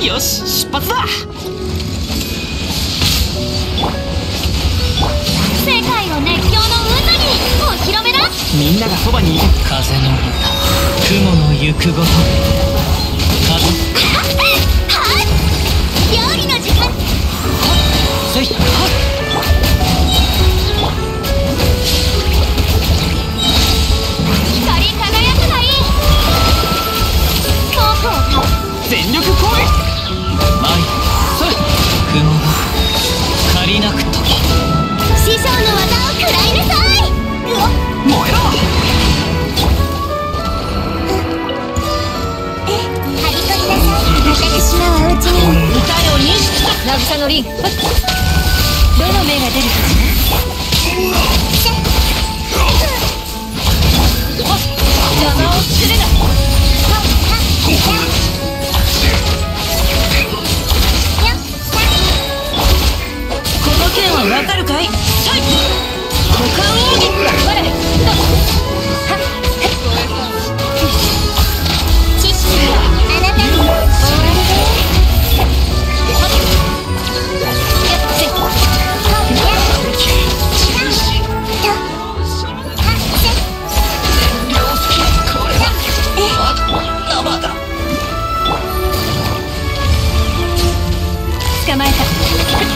よし出発だ。世界を熱狂の渦にお披露目だみんながそばにいる。風の歌雲の行くごと風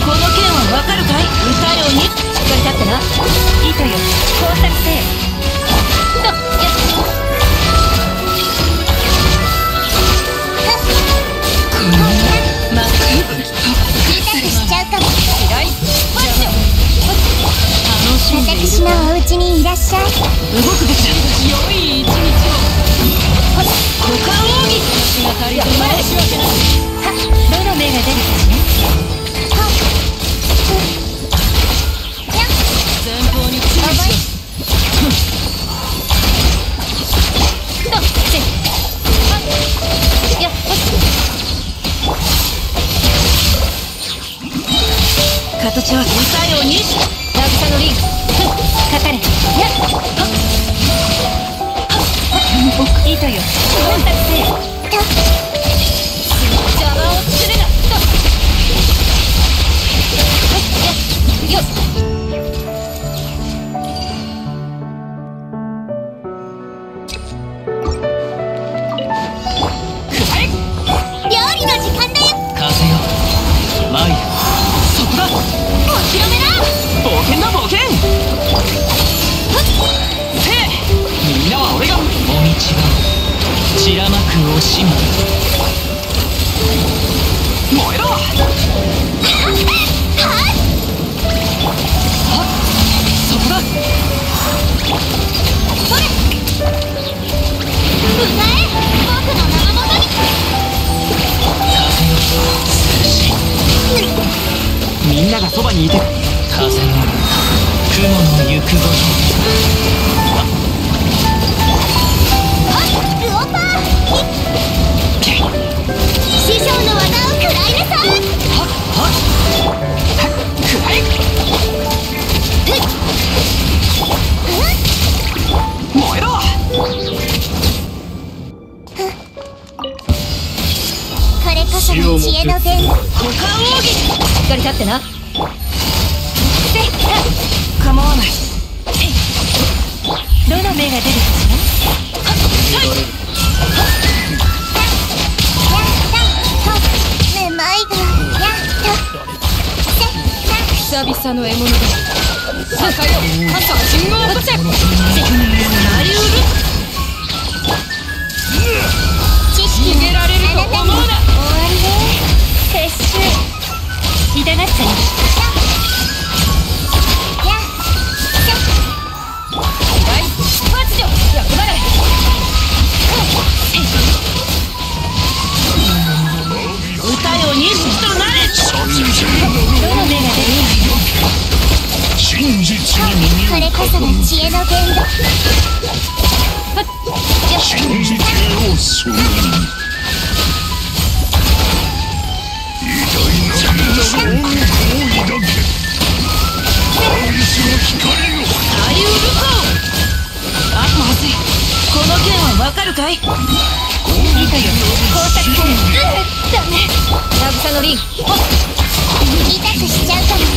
この剣はわかるかい？歌よに？しっかり立ってな糸よ。工作せえとよしましちゃうかも嫌い私のお家にいらっしゃい動くべきだ良い一日を股間奥義私が足りて申し訳ないどの目が出るかしら散らまく惜しみ燃えろ！そこだ！歌え僕の名のもとに風よ。涼しいみんながそばにいて。風の雲の行くごとルオパー。っかり立ってな構わない。どの目が出るかしら。はい。めまい。がやっ久々の獲物ださかよ傘信号を起こせ知恵の伝道信じてよそうに偉大なる超空行為だけアイスの光をありうるかあまずいこの剣はわかるかいいいかよ工作戦ダメ渚のリンほっ痛くしちゃうかも。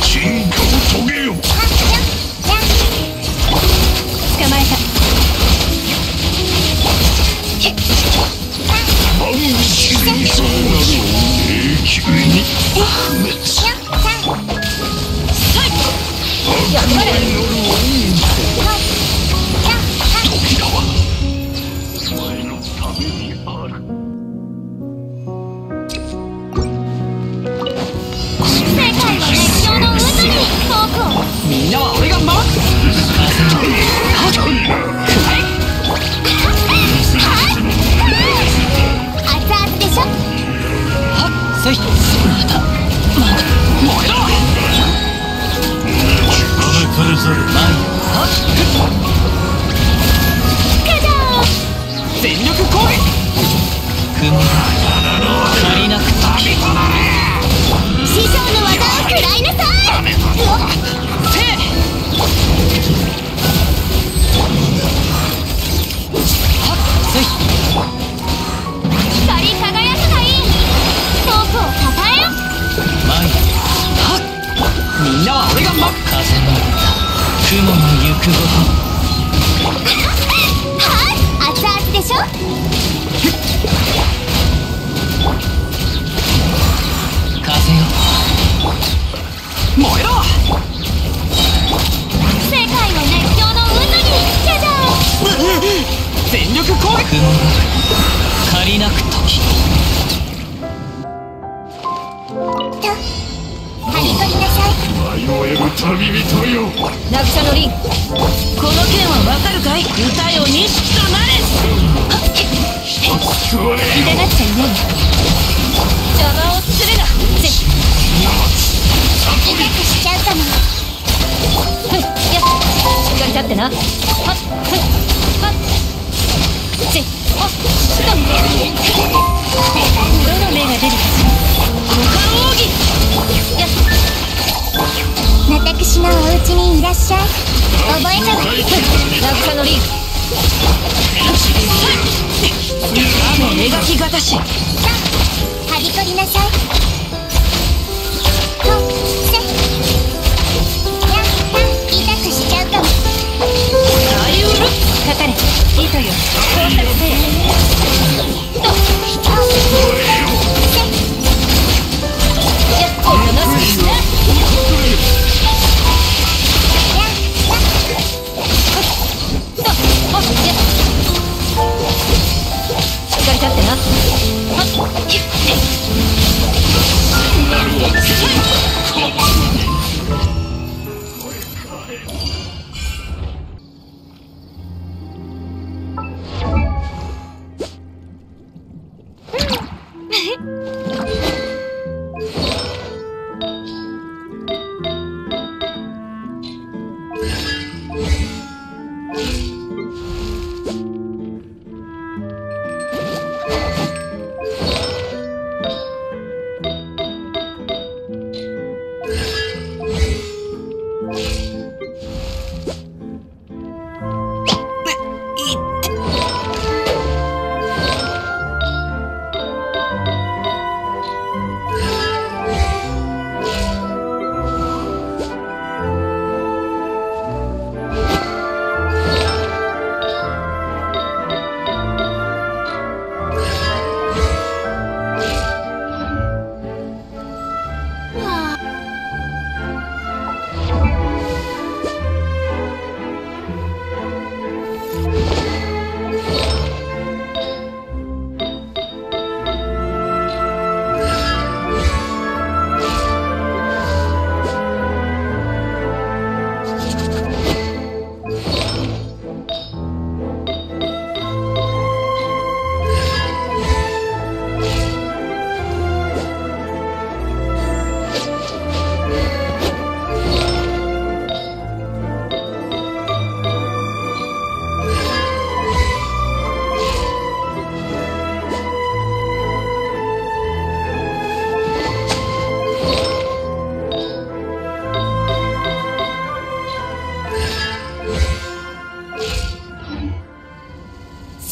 せいまたまだ燃えろ甘かる前はカジャ全力攻撃雲が足りなくときー雲の行くごはい熱々でしょ風よ燃えろ世界の熱狂の渦にカジャー全力攻撃雲が借りなくと さい迷える旅人よ。渚のリンこの剣はわかるかい？歌よ錦となれ。一つ加えよ痛がっちゃいない邪魔をするなぜ痛くしちゃうかもはいやっ。しっかり立ってな。はっ。はいはっ。ぜほっ。とどの目が出るからっしゃい。覚えたわ渚のリンきがたしさあはびこりなさいしっかり立ってな。Bye.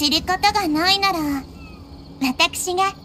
知ることがないなら私が